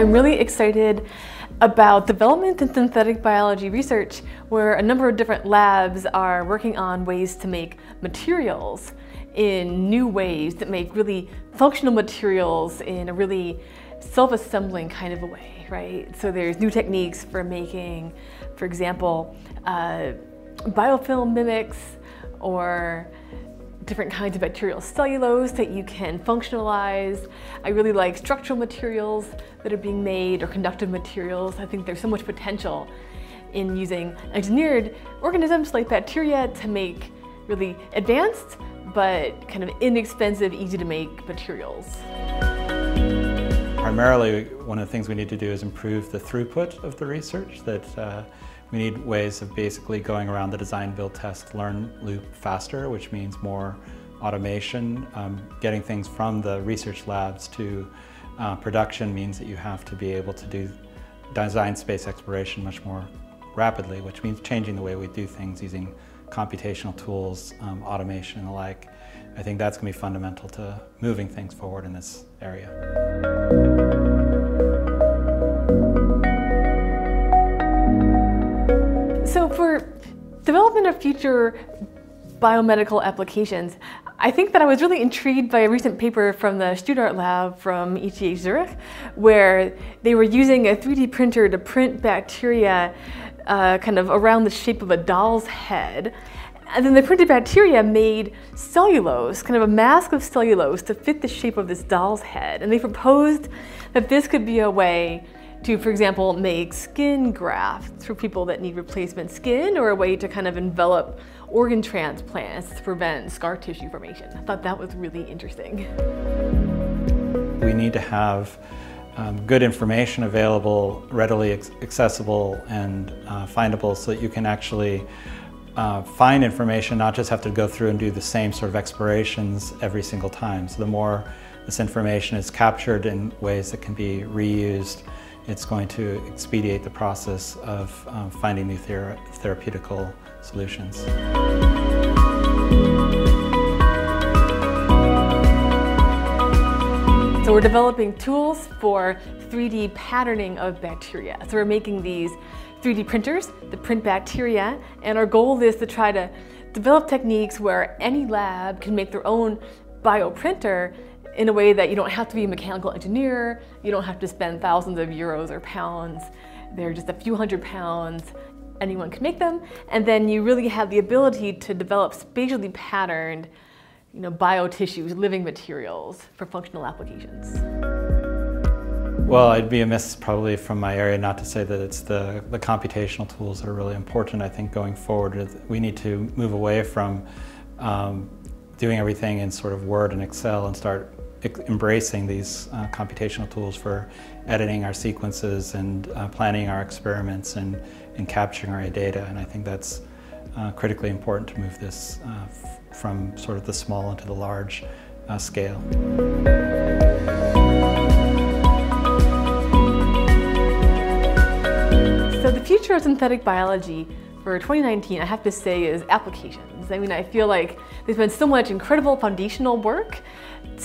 I'm really excited about development in synthetic biology research where a number of different labs are working on ways to make materials in new ways that make really functional materials in a really self-assembling kind of a way, right? So there's new techniques for making, for example, uh, biofilm mimics or different kinds of bacterial cellulose that you can functionalize. I really like structural materials that are being made or conductive materials. I think there's so much potential in using engineered organisms like bacteria to make really advanced but kind of inexpensive, easy to make materials. Primarily, one of the things we need to do is improve the throughput of the research, that uh, we need ways of basically going around the design, build, test, learn loop faster, which means more automation. Um, getting things from the research labs to uh, production means that you have to be able to do design space exploration much more rapidly, which means changing the way we do things using computational tools, um, automation and the like. I think that's going to be fundamental to moving things forward in this area. So for development of future biomedical applications, I think that I was really intrigued by a recent paper from the Studart lab from ETH Zurich, where they were using a 3D printer to print bacteria uh, kind of around the shape of a doll's head. And then the printed bacteria made cellulose, kind of a mask of cellulose to fit the shape of this doll's head. And they proposed that this could be a way to, for example, make skin grafts for people that need replacement skin or a way to kind of envelop organ transplants to prevent scar tissue formation. I thought that was really interesting. We need to have um, good information available, readily accessible and uh, findable so that you can actually uh, find information, not just have to go through and do the same sort of explorations every single time. So the more this information is captured in ways that can be reused, it's going to expedite the process of um, finding new thera therapeutical solutions. So we're developing tools for 3D patterning of bacteria. So we're making these 3D printers that print bacteria, and our goal is to try to develop techniques where any lab can make their own bioprinter in a way that you don't have to be a mechanical engineer, you don't have to spend thousands of euros or pounds. They're just a few hundred pounds, anyone can make them, and then you really have the ability to develop spatially patterned you know, biotissues, living materials for functional applications? Well, I'd be amiss probably from my area not to say that it's the, the computational tools that are really important, I think, going forward. We need to move away from um, doing everything in sort of Word and Excel and start embracing these uh, computational tools for editing our sequences and uh, planning our experiments and, and capturing our data. And I think that's uh, critically important to move this uh, from sort of the small into the large uh, scale. So the future of synthetic biology for 2019, I have to say, is applications. I mean, I feel like there's been so much incredible foundational work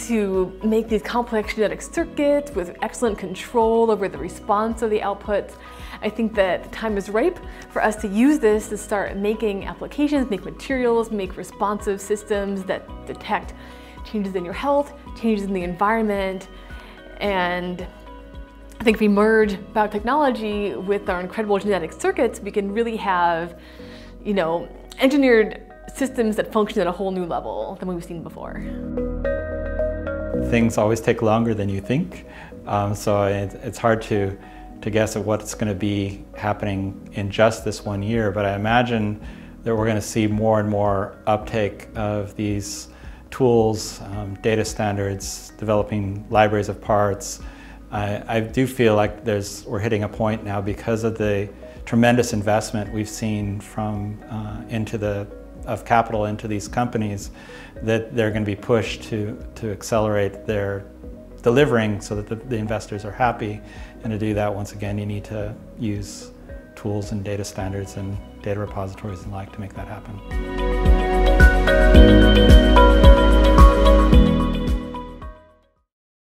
to make these complex genetic circuits with excellent control over the response of the outputs. I think that the time is ripe for us to use this to start making applications, make materials, make responsive systems that detect changes in your health, changes in the environment, and I think if we merge biotechnology with our incredible genetic circuits, we can really have, you know, engineered systems that function at a whole new level than we've seen before. Things always take longer than you think, um, so it, it's hard to to guess at what's going to be happening in just this one year, but I imagine that we're going to see more and more uptake of these tools, um, data standards, developing libraries of parts. I, I do feel like there's, we're hitting a point now because of the tremendous investment we've seen from uh, into the of capital into these companies that they're going to be pushed to to accelerate their delivering so that the, the investors are happy. And to do that, once again, you need to use tools and data standards and data repositories and like to make that happen.